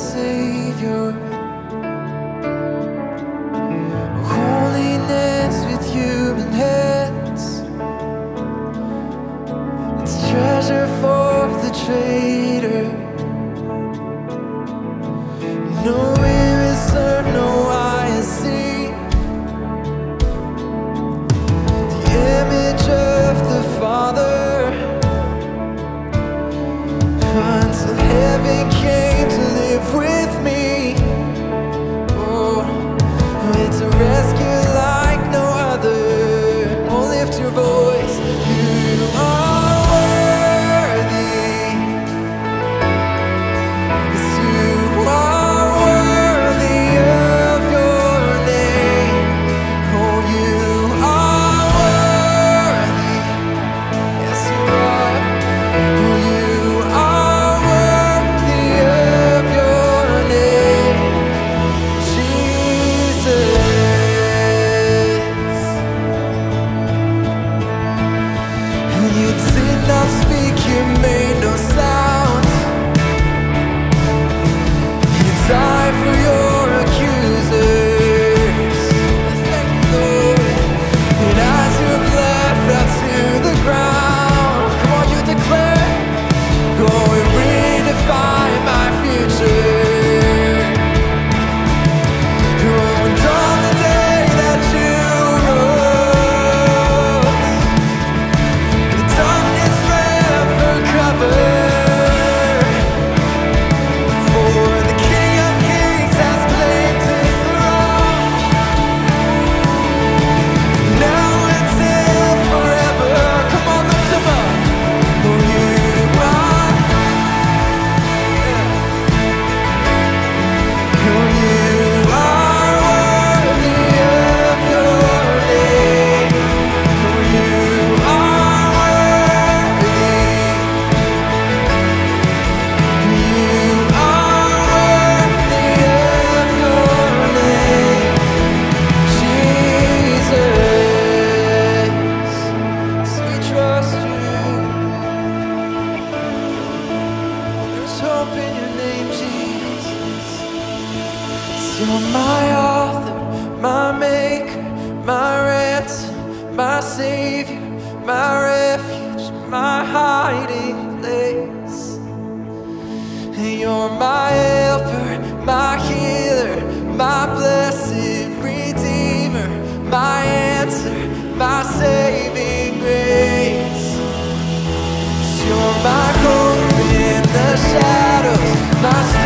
Savior. You're my author, my maker, my ransom, my savior, my refuge, my hiding place. You're my helper, my healer, my blessed redeemer, my answer, my saving grace. You're my hope in the shadows, my